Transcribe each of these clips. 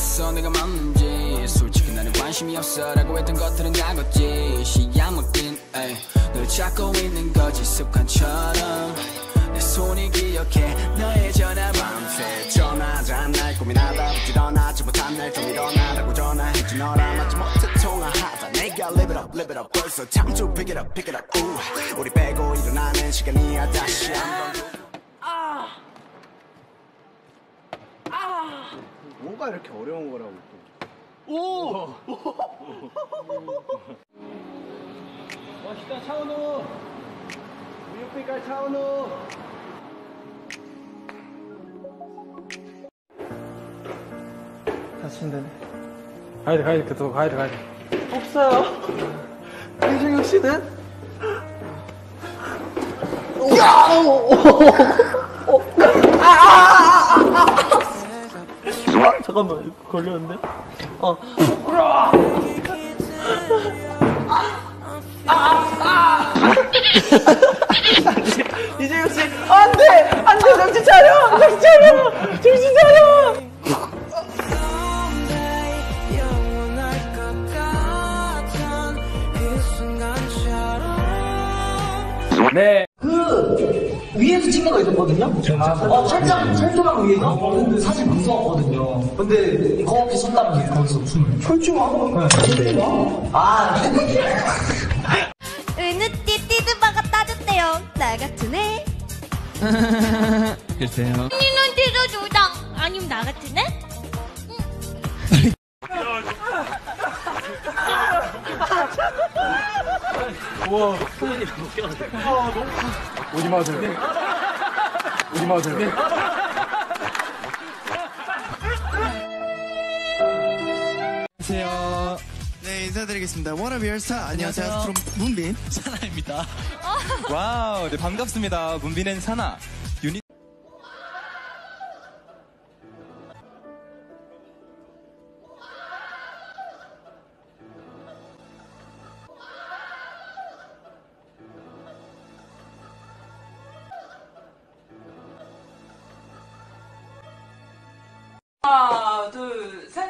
모르겠어 내가 맞는지 솔직히 나는 관심이 없어 라고 했던 것들은 약었지. 시야 먹긴 에이 널 찾고 있는 거지 습관처럼. 내 손이 기억해 너의 전화 밤새. 전화하자 날 고민하다 부지런하지 못한 날좀 일어나라고 전화했지. 너랑 맞지 못해 통화하다. 내가 live it up live it up. 벌써 time to pick it up pick it up. 우 우리 빼고 일어나는 시간이야 다시 한번 뭐가 이렇게 어려운 거라고 또. 멋있다 차은우. 우유빛깔 차은우. 다친다네. 가야 돼, 가야 돼, 그또 가야 돼, 가야 돼. 없어요. 이승혁 씨는? 잠깐만, 이거 걸렸는데? 어. 이재혁 씨, 안 돼! 안 돼! 정신 차려! 정신 차려! 정신 차려! 네. 위에서 찍는 거 있었거든요? 어, 살짝, 살짝 위에서? 근데 사실 무서웠거든요. 근데 거기 섰다는 게 거기서 춤을. 춤추고 네. 아, 은우띠 띠드바가 따졌대요. 나 같은 애. 글쎄요 니는 띠드주당. 아니면 나 같은 애? 오지 마세요. 오지 마세요. 인사드리겠습니다. Wanna be your star 안녕하세요. from 문빈 산하입니다. wow, 네, 반갑습니다. 문빈 앤 산하. 유닛.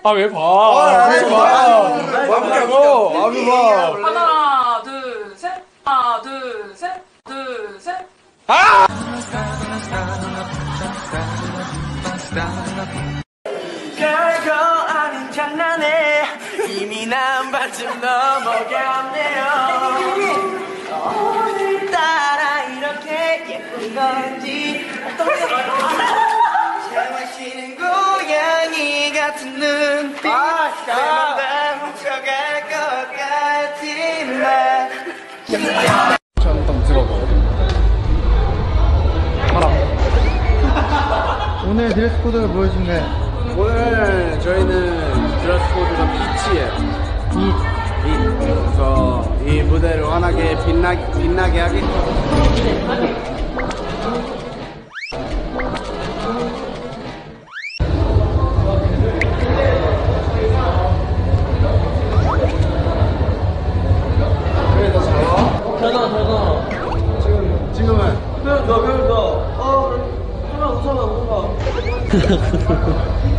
아, 왜 봐? 왜 봐? 와보자고! 와보 봐! 하나, 둘, 셋. 하나, 둘, 셋. 둘, 셋. 별거 아닌 장난에 이미 난 반쯤 넘어갔네요. 오늘따라 이렇게 예쁜 건지 재마시는 고양이 같은 눈빛 다 훔쳐갈 것 같지만 한번 들어봐. 오늘 드레스 코드를 보여준대. 오늘 저희는 드레스 코드가 빛이에요. 빛. 빛. 그래서 이 무대를 환하게 빛나게, 빛나게. 지 지금은?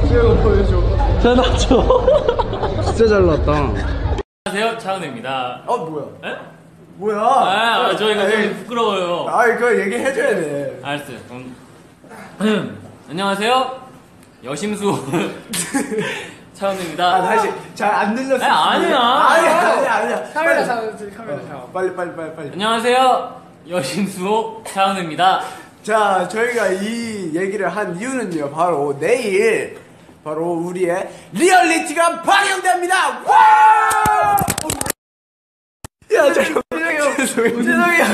수영을 보여줘. 전화 줘. 진짜 잘 났다. 안녕하세요, 차은우입니다. 어, 뭐야? 에? 뭐야? 아, 저희가 좀 부끄러워요. 아이, 그거 얘기해줘야 돼. 알았어요. 그럼. 안녕하세요. 여심수 차은우입니다. 아, 다시. 잘 안 들렸어. 아니, 아니야. 아니야, 아니야, 아니야. 카메라. 잡아, 카메라 잡아. 빨리, 빨리, 빨리, 빨리. 안녕하세요. 여심수 차은우입니다. 자, 저희가 이 얘기를 한 이유는요, 바로 내일, 바로 우리의 리얼리티가 방영됩니다! 와! 야, 잠깐만. 죄송해요. 죄송해요.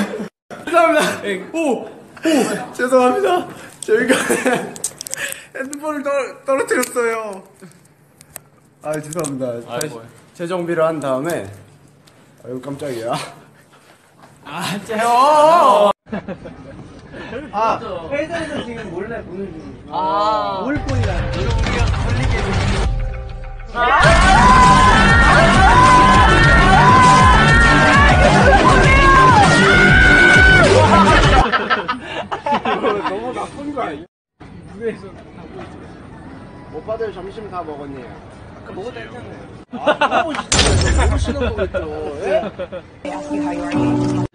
죄송합니다. 오! 오! 죄송합니다. 저희가 핸드폰을 떨, 떨어뜨렸어요. 아, 죄송합니다. 다시 아이고. 재정비를 한 다음에, 아유, 깜짝이야. 아, 짜 아, 회사에서 지금 몰래 보는 중이에요. 아. 올폰이라는 거. 너무 나쁜 거 아니야? 무대에서 오빠들 점심 다다 먹었니? 아까 먹었다 했잖아요. 아, 너무 진짜 너무 거겠죠. 예?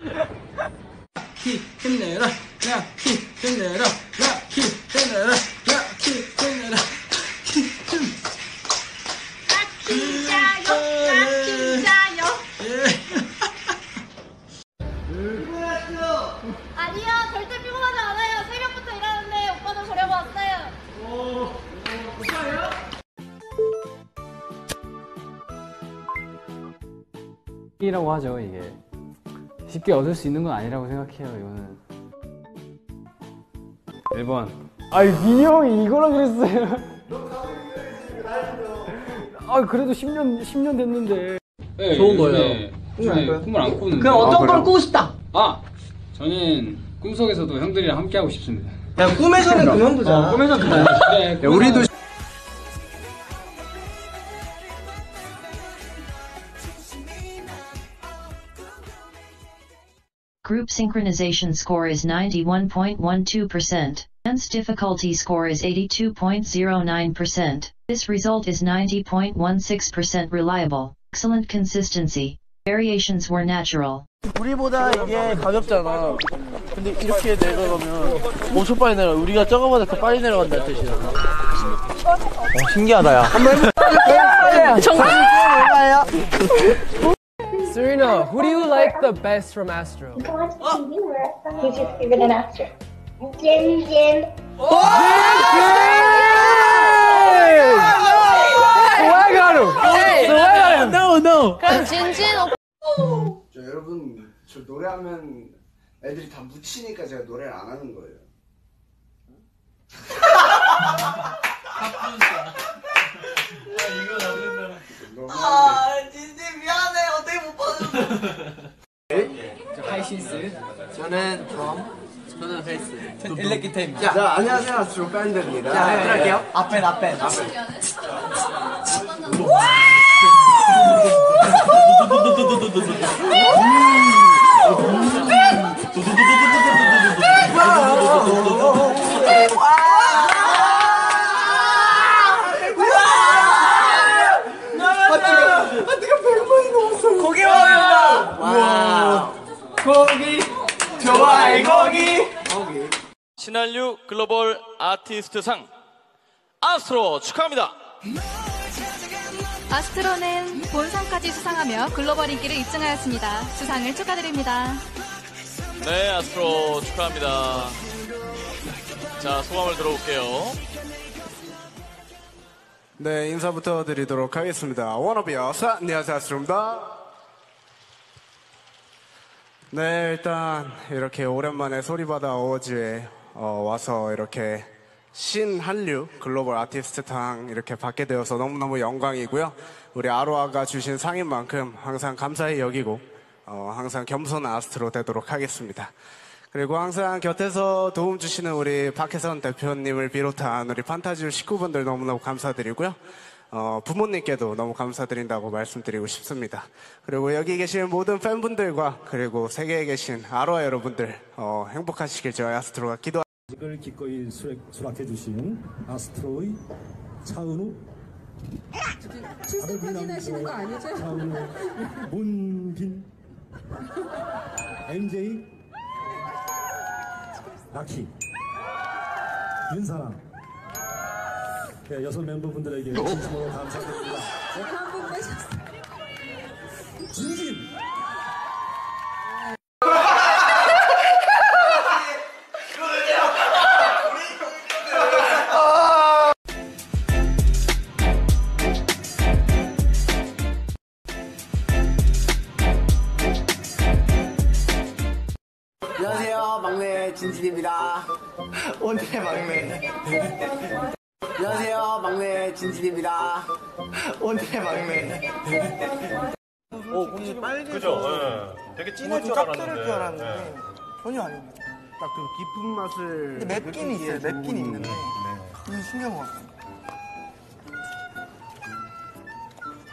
키 힘내라. 야키 힘내라. 야키 힘내라. 야키 힘내라. 아니요, 절대 피곤하지 않아요. 새벽부터 일하는데 오빠는 보려고 왔어요. 이라고 하죠 이게 쉽게 얻을 수 있는 건 아니라고 생각해요 이거는. 1번. 아이 민이 형이 이거라 그랬어요. 아 그래도 10년 10년 됐는데. 좋은 거예요. 꿈을 안 꾸는데. 그럼 어떤 걸 꾸고 싶다? 아 저는 꿈속에서도 형들이랑 함께 하고 싶습니다. 야, 꿈에서는 그만두자. 꿈에서 그래 야, 우리도 Group synchronization score is 91.12%. Dance difficulty score is 82.09%. This result is 90.16% reliable. Excellent consistency. Variations were natural. 우리보다 이게 가볍잖아. 근데 이렇게 내려가면 엄청 빨리 내려. 우리가 저거보다 더 빨리 내려간다는 뜻이야. 어, 신기하다, 야. 한번 해볼까요? 정말 Serena, who do you like the best from Astro? Who's your favorite in Astro? Jin Jin. Swagaru! Swagaru! No, no! 그럼 진진 오빠. 저 여러분 저 노래하면 애들이 다 묻히니까 제가 노래를 안 하는 거예요. 아, 진짜 미안해. 어떻게 못 봐줘. 저는 드럼. 저는 베이스. 일렉 기타입니다. 자 안녕하세요 아스트로 밴드입니다. 자, 네. 들어갈게요. 앞엔, 앞엔. 고기 신한류 글로벌 아티스트상 아스트로 축하합니다. 아스트로는 본상까지 수상하며 글로벌 인기를 입증하였습니다. 수상을 축하드립니다. 네, 아스트로 축하합니다. 자, 소감을 들어볼게요. 네 인사부터 드리도록 하겠습니다. 워너비어스 안녕하세요 아스트로입니다. 네 일단 이렇게 오랜만에 소리바다 어워즈에 어, 와서 이렇게 신한류 글로벌 아티스트상 이렇게 받게 되어서 너무너무 영광이고요. 우리 아로아가 주신 상인 만큼 항상 감사히 여기고 어, 항상 겸손한 아스트로 되도록 하겠습니다. 그리고 항상 곁에서 도움 주시는 우리 박혜선 대표님을 비롯한 우리 판타지 식구분들 너무너무 감사드리고요. 어, 부모님께도 너무 감사드린다고 말씀드리고 싶습니다. 그리고 여기 계신 모든 팬분들과 그리고 세계에 계신 아로아 여러분들 어, 행복하시길 저희 아스트로가 기도. 을 기꺼이 수락, 수락 해주신 아스트로의 차은우 출석사진 하시는 거 아니죠? 차은우 문빈 MJ 라키 윤사랑 네, 여섯 멤버분들에게 진심으로 감사드립니다. 한분 빼셨어요. 진진 안녕하세요. 막내 진진입니다. 오늘의 막내. 오, 공이 빨개. 그죠? 예. 되게 진할 줄 알았는데. 줄 알았는데 전혀 아닙니다. 딱 그 깊은 맛을. 근데 맵긴 있어요. 맵긴 있는데. 이게 신기한 것 같아요.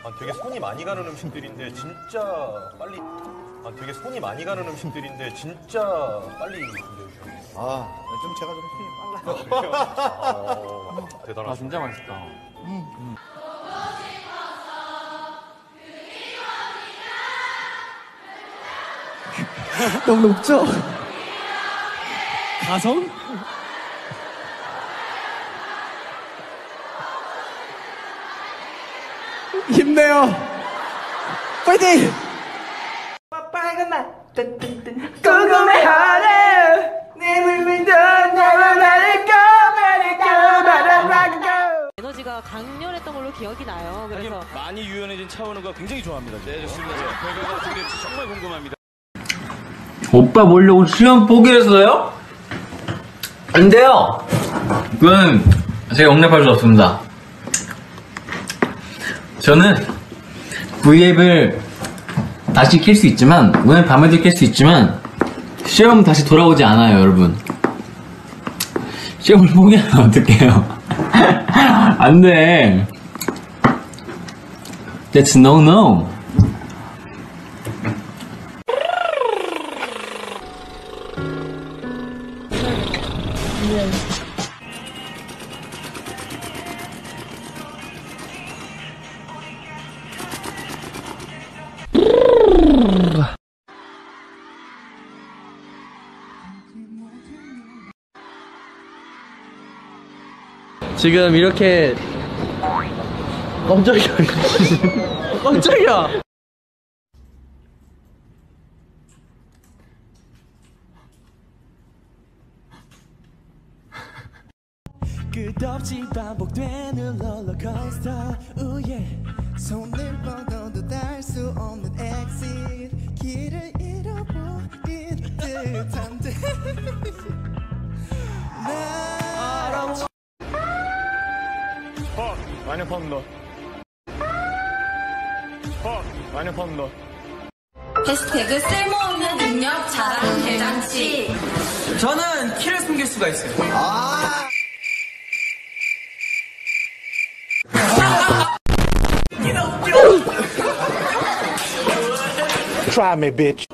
아, 되게 손이 많이 가는 음식들인데 진짜 빨리. 아, 되게 손이 많이 가는 음식들인데 진짜 빨리 준비해 주셨네요. 아, 좀 제가 좀. 아, 어, 대단하다. 아, 진짜 맛있다. 음. 음. 너무 높죠? 가성? 힘내요. 파이팅! 굉장히 좋아합니다. 네, 좋습니다. 결과가 어떻게 될지 정말 궁금합니다. 오빠 보려고 수영 포기했어요? 안 돼요. 그건 제가 용납할 수 없습니다. 저는 V앱을 다시 킬 수 있지만 오늘 밤에도 킬 수 있지만 시험 다시 돌아오지 않아요, 여러분. 시험을 포기하면 어떡해요? 안 돼. That's no no. 지금 이렇게 깜짝이야. 깜짝이야. 끝없이 반복되는 롤러코스터. 우예. 손을 뻗어도 닿을 수 없는 exit. 길을 잃어버린 듯한데 나 많이 팝니 다. 많이 팝니다. 해시태그 쓸모없는 능력 자랑 대잔치. 저는 키를 숨길 수가 있어요 아 Try me, bitch.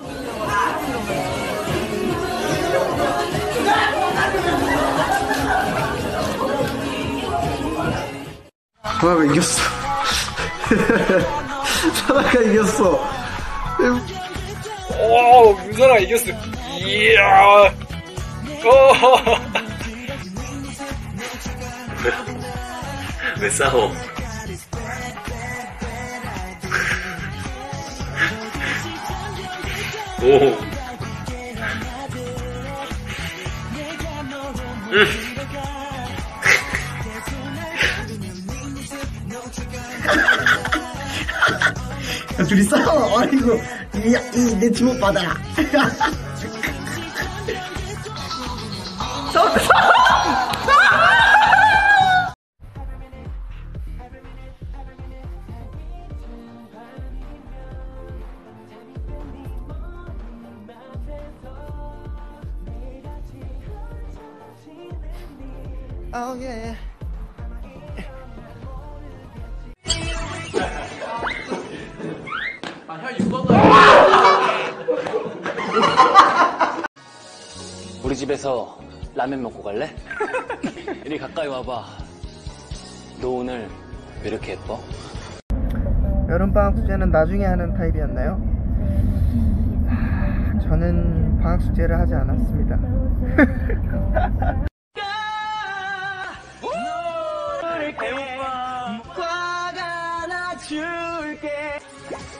이겼어. 사나가 이겼어. 오 윤선아 이겼어 이야 왜 싸워? 오. 둘이 싸워. 아이고, 이, 이, 내 주먹 받아라. Oh yeah 집에서 라면 먹고 갈래? 이리 가까이 와봐. 너 오늘 왜 이렇게 예뻐? 여름방학 숙제는 나중에 하는 타입이었나요? 하, 저는 방학 숙제를 하지 않았습니다. 화가 나 줄게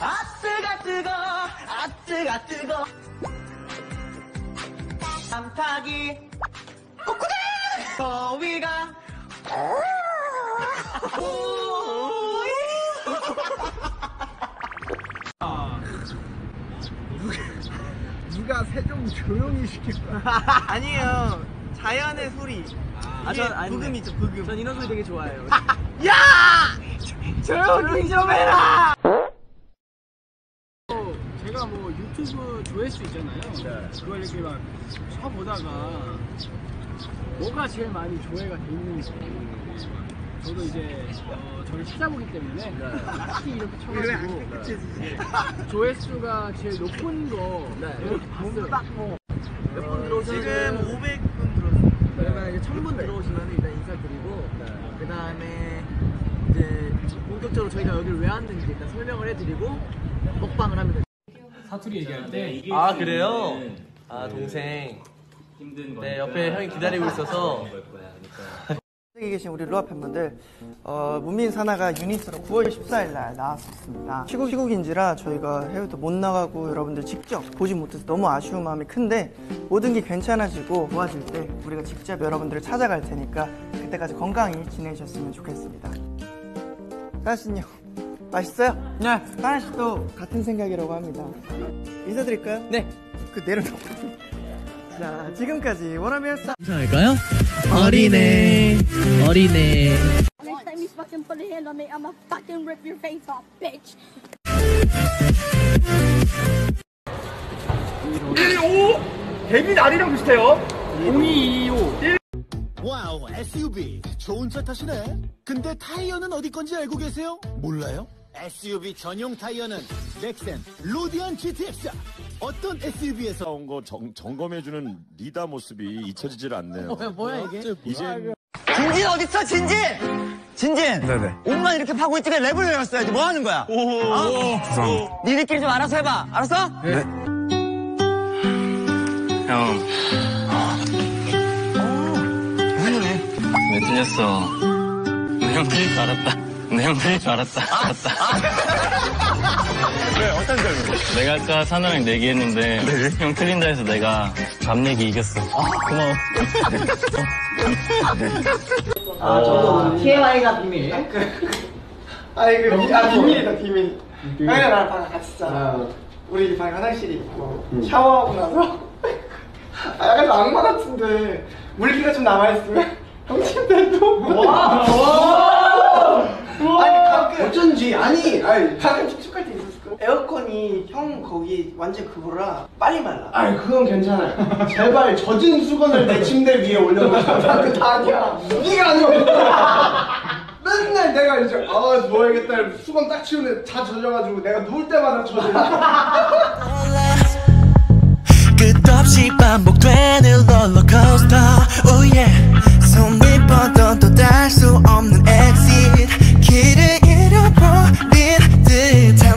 아 뜨가 뜨거 아 뜨가 뜨거 암탉이 꼬꾸대 더위가 누가 새좀 조용히 시킬 거야? 아니에요. 자연의 소리. 아, 전 부금이죠, 부금. 전 이런 소리 되게 좋아해요. 야! 조용히 좀 해라! 제가 뭐 유튜브 조회수 있잖아요. 그걸 이렇게 막 쳐보다가 뭐가 제일 많이 조회가 돼 있는지. 저도 이제 어, 저를 찾아보기 때문에 딱히 이렇게 쳐가지고. 조회수가 제일 높은 거 이렇게 봤어요. 몇분 들어오셨어요? 지금 500분 들어왔어요. 그러면 이제 1000분 들어오시면 일단 인사드리고, 그 다음에 이제 본격적으로 저희가 여기를 왜 왔는지 일단 설명을 해드리고, 먹방을 합니다. 사투리 얘기할 때 아 그래요? 아 동생. 네 옆에 형이 기다리고 있어서. 여기 계신 우리 루아 팬분들, 어, 문민 사나가 유닛으로 9월 14일 날 나왔었습니다. 시국, 시국인지라 저희가 해외도 못 나가고 여러분들 직접 보지 못해서 너무 아쉬운 마음이 큰데 모든 게 괜찮아지고 좋아질 때 우리가 직접 여러분들을 찾아갈 테니까 그때까지 건강히 지내셨으면 좋겠습니다. 사나 씨요 맛있어요? 네. 사나 씨도 같은 생각이라고 합니다. 인사드릴까요? 네. 그 내려놓고. 자, 지금까지 워너비였어. 인사할까요? 어리네. 어리네. Next time you fucking put a hand on me, I'ma fucking rip your face off, bitch. 125 데뷔 날이랑 비슷해요 0225 Wow, SUV. 좋은 차 타시네. 근데 타이어는 어디 건지 알고 계세요? 몰라요? SUV 전용 타이어는 넥센 로디안 GTX. 어떤 SUV에서 온거 점검해주는 리더 모습이 잊혀지질 않네요. 뭐야, 뭐야, 이게? 이제 진진 어딨어 진진? 진진 네네. 옷만 이렇게 파고 있길래 랩을 외웠어야지 뭐 하는 거야? 어? 죄송합니다. 니들끼리 좀 알아서 해봐 알았어? 네. 형. 왜 틀렸어? 형 틀릴 줄 알았다. 형 틀릴 줄 알았다. 알았다. 왜 어떤 점이? 내가 아까 사나랑 내기했는데 형 틀린다 해서 내가 밤 내기 이겼어. 고마워. 아, 저도 TMI가 비밀. 아, 이거 비, 아, 비밀이다, 비밀. 형이랑 나랑 방 같이 자. 우리 방 화장실이 있고, 샤워하고 나서. 아, 약간 좀 악마 같은데, 물기가 좀 남아있으면! 아니, 가끔. 어쩐지, 아니, 아니, 가끔 축축할 때 있었을 거 에어컨이 형 거기 완전 그거라, 빨리 말라. 아니, 그건 괜찮아요. 제발 젖은 수건을 내 침대 위에 올려놔. 그 다냐. 네가 아니야. 맨날 내가 이제 아 누워야겠다 수건 딱 치우는데 다 젖어가지고 내가 누울 때마다 젖어 끝없이 반복되는 롤러코스터 oh yeah 손이 뻗어도달수 없는 exit. 길을 잃어버린 듯한